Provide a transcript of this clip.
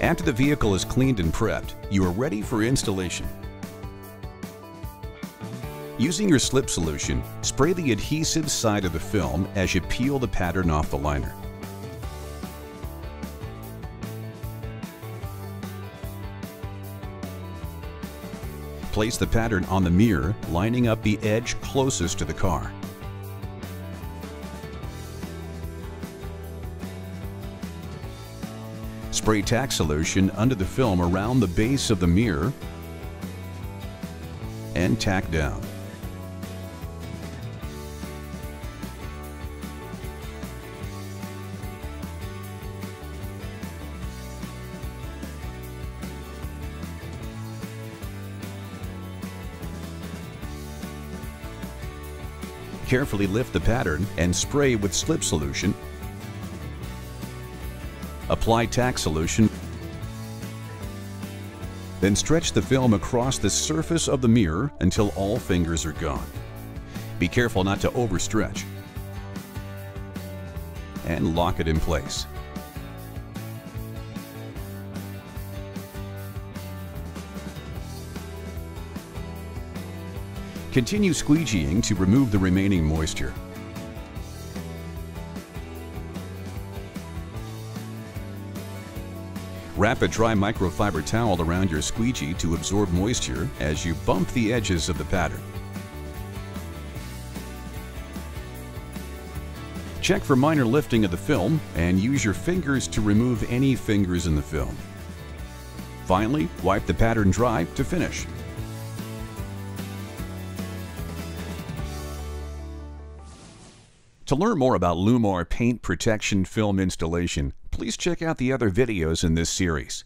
After the vehicle is cleaned and prepped, you are ready for installation. Using your slip solution, spray the adhesive side of the film as you peel the pattern off the liner. Place the pattern on the mirror, lining up the edge closest to the car. Spray tack solution under the film around the base of the mirror and tack down. Carefully lift the pattern and spray with slip solution. Apply tack solution. Then stretch the film across the surface of the mirror until all fingers are gone. Be careful not to overstretch. And lock it in place. Continue squeegeeing to remove the remaining moisture. Wrap a dry microfiber towel around your squeegee to absorb moisture as you bump the edges of the pattern. Check for minor lifting of the film and use your fingers to remove any fingers in the film. Finally, wipe the pattern dry to finish. To learn more about LLumar paint protection film installation, please check out the other videos in this series.